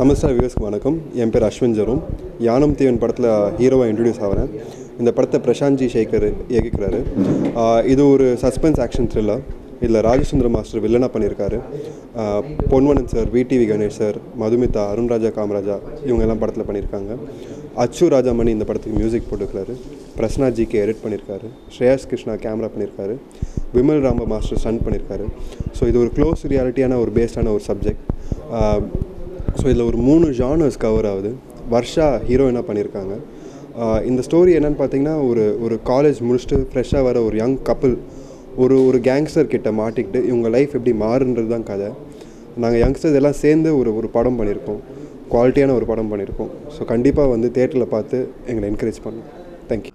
நமஸ்கார் வியூஸ்க்கு வணக்கம். என் பேர் அஸ்வின் ஜெரும். யானம் தீவன் படத்தில் ஹீரோவாக இன்ட்ரடியூஸ் ஆகிறேன் இந்த படத்தை பிரசாந்த் ஜி சேகர் இயக்கிக்கிறாரு. இது ஒரு சஸ்பென்ஸ் ஆக்ஷன் த்ரில்லர் இதில் ராஜசுந்தர மாஸ்டர் வில்லனாக பண்ணியிருக்காரு Ponvannan sir VTV Ganesh sir Madhumitha Arunraja Kamaraja இவங்க எல்லாம் படத்தில் பண்ணியிருக்காங்க அச்சு ராஜாமணி இந்த படத்துக்கு மியூசிக் போட்டுருக்காரு பிரஸ்னா ஜிக்கு எடிட் பண்ணியிருக்காரு ஸ்ரேயாஸ் கிருஷ்ணா கேமரா பண்ணியிருக்காரு விமல் ராம மாஸ்டர் ஸ்டன் பண்ணியிருக்காரு ஸோ இது ஒரு க்ளோஸ் ரியாலிட்டியான ஒரு பேஸ்டான ஒரு சப்ஜெக்ட் ஸோ இதில் ஒரு மூணு ஜானர்ஸ் கவர் ஆகுது. வர்ஷா ஹீரோயினாக பண்ணியிருக்காங்க இந்த ஸ்டோரி என்னன்னு பார்த்தீங்கன்னா ஒரு ஒரு காலேஜ் முடிச்சுட்டு ஃப்ரெஷ்ஷாக வர ஒரு யங் கப்புள் ஒரு ஒரு கேங்ஸ்டர் கிட்ட மாட்டிக்கிட்டு இவங்க லைஃப் எப்படி மாறுன்றது தான் கதை. நாங்கள் யங்ஸ்டர்ஸ் எல்லாம் சேர்ந்து ஒரு ஒரு படம் பண்ணியிருக்கோம் குவாலிட்டியான ஒரு படம் பண்ணியிருக்கோம் ஸோ கண்டிப்பாக வந்து தேட்டரில் பார்த்து எங்களை என்கரேஜ் பண்ணும் தேங்க்யூ